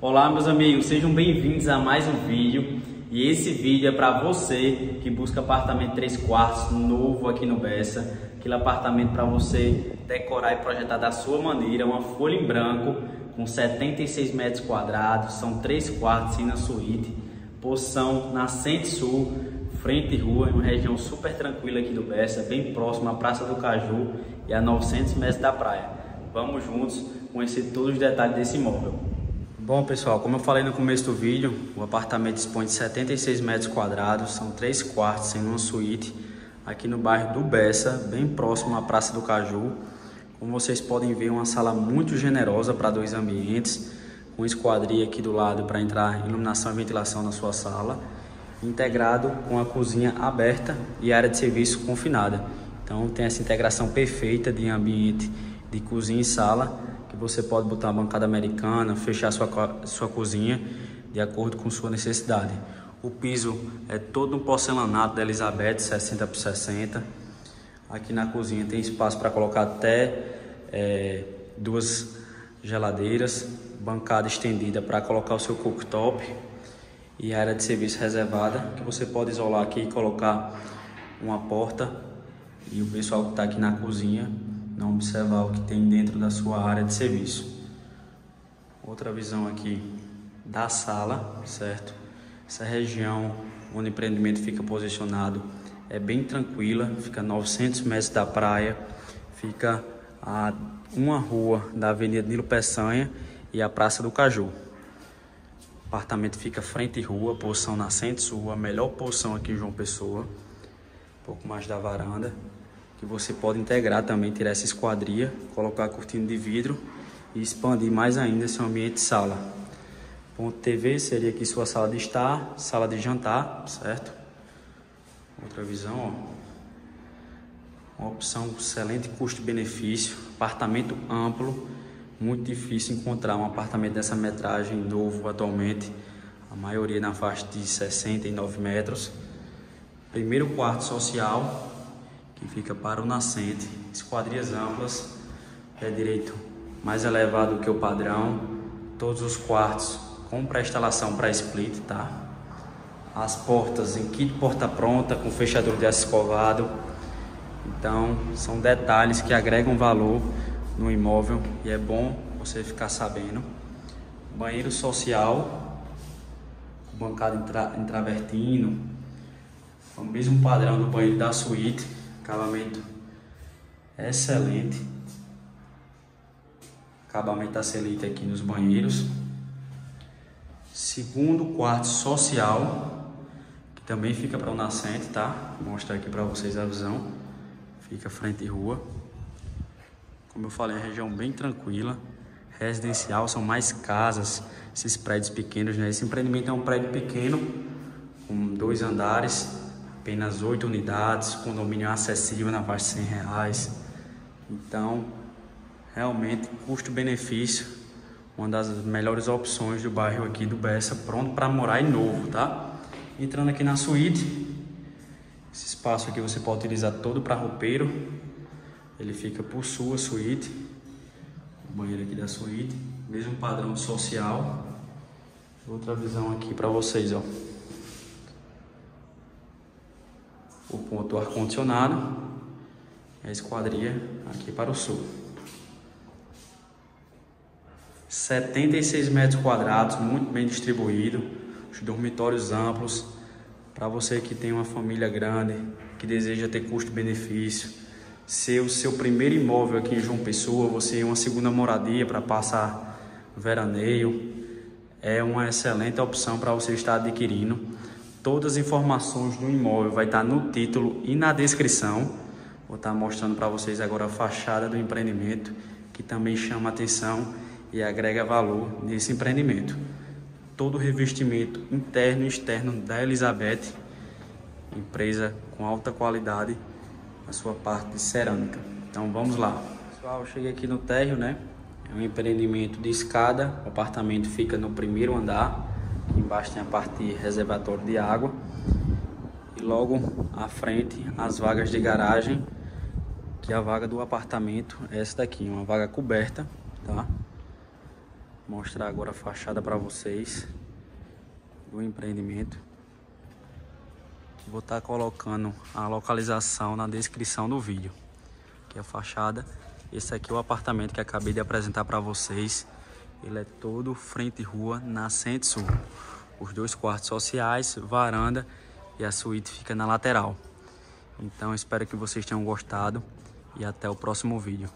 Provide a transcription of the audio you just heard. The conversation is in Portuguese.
Olá meus amigos, sejam bem-vindos a mais um vídeo e esse vídeo é para você que busca apartamento 3 quartos novo aqui no Bessa, aquele apartamento para você decorar e projetar da sua maneira, uma folha em branco com 76 metros quadrados, são 3 quartos e na suíte, posição Nascente Sul, frente rua, em uma região super tranquila aqui do Bessa, bem próximo à Praça do Caju e a 900 metros da praia. Vamos juntos conhecer todos os detalhes desse imóvel. Bom pessoal, como eu falei no começo do vídeo, o apartamento dispõe de 76 metros quadrados, são 3 quartos em uma suíte, aqui no bairro do Bessa, bem próximo à Praça do Caju. Como vocês podem ver, uma sala muito generosa para dois ambientes, com esquadria aqui do lado para entrar iluminação e ventilação na sua sala, integrado com a cozinha aberta e área de serviço confinada. Então tem essa integração perfeita de ambiente de cozinha e sala, você pode botar uma bancada americana, fechar sua, sua cozinha de acordo com sua necessidade. O piso é todo um porcelanato da Elizabeth 60 por 60. Aqui na cozinha tem espaço para colocar até é, duas geladeiras, bancada estendida para colocar o seu cooktop e área de serviço reservada que você pode isolar aqui e colocar uma porta e o pessoal que está aqui na cozinha não observar o que tem dentro da sua área de serviço. Outra visão aqui da sala, certo? Essa região onde o empreendimento fica posicionado é bem tranquila, fica a 900 metros da praia, fica a uma rua da Avenida Nilo Peçanha e a Praça do Caju. O apartamento fica frente rua, posição nascente sul, a melhor posição aqui em João Pessoa, um pouco mais da varanda que você pode integrar também, tirar essa esquadria, colocar a cortina de vidro e expandir mais ainda seu ambiente sala. Ponto TV seria aqui sua sala de estar, sala de jantar, certo? Outra visão, ó. Uma opção excelente custo-benefício, apartamento amplo, muito difícil encontrar um apartamento dessa metragem novo atualmente, a maioria na faixa de 69 metros. Primeiro quarto social, que fica para o nascente, esquadrias amplas, pé direito mais elevado que o padrão, todos os quartos com pré-instalação para split, tá? As portas em kit porta pronta com fechadura de aço escovado. Então, são detalhes que agregam valor no imóvel e é bom você ficar sabendo. Banheiro social, bancada em, travertino, o mesmo padrão do banheiro da suíte Acabamento excelente. Acabamento da Selite aqui nos banheiros. Segundo quarto social, que também fica para o nascente, tá? Vou mostrar aqui para vocês a visão. Fica frente rua. Como eu falei, é região bem tranquila. Residencial, são mais casas, esses prédios pequenos, né? Esse empreendimento é um prédio pequeno, com dois andares, apenas 8 unidades, condomínio acessível na faixa de 100 reais. Então, realmente, custo-benefício, uma das melhores opções do bairro aqui do Bessa, pronto para morar e novo, tá? Entrando aqui na suíte, esse espaço aqui você pode utilizar todo para roupeiro, ele fica por sua suíte, o banheiro aqui da suíte, mesmo padrão social. Outra visão aqui para vocês, ó. O ponto ar-condicionado e a esquadria aqui para o sul. 76 metros quadrados, muito bem distribuído, os dormitórios amplos, para você que tem uma família grande, que deseja ter custo-benefício, ser o seu primeiro imóvel aqui em João Pessoa, você é uma segunda moradia para passar veraneio, é uma excelente opção para você estar adquirindo. Todas as informações do imóvel vai estar no título e na descrição. Vou estar mostrando para vocês agora a fachada do empreendimento, que também chama atenção e agrega valor nesse empreendimento. Todo o revestimento interno e externo da Elizabeth, empresa com alta qualidade na sua parte de cerâmica. Então vamos lá. Pessoal, cheguei aqui no térreo, né? É um empreendimento de escada, o apartamento fica no primeiro andar Aqui embaixo tem a parte reservatório de água. E logo à frente as vagas de garagem, que é a vaga do apartamento, essa daqui, uma vaga coberta, tá? mostrar agora a fachada para vocês do empreendimento. Vou estar tá colocando a localização na descrição do vídeo. Aqui é a fachada. Esse aqui é o apartamento que acabei de apresentar para vocês. Ele é todo frente rua, nascente sul. Os dois quartos sociais, varanda e a suíte fica na lateral. Então espero que vocês tenham gostado e até o próximo vídeo.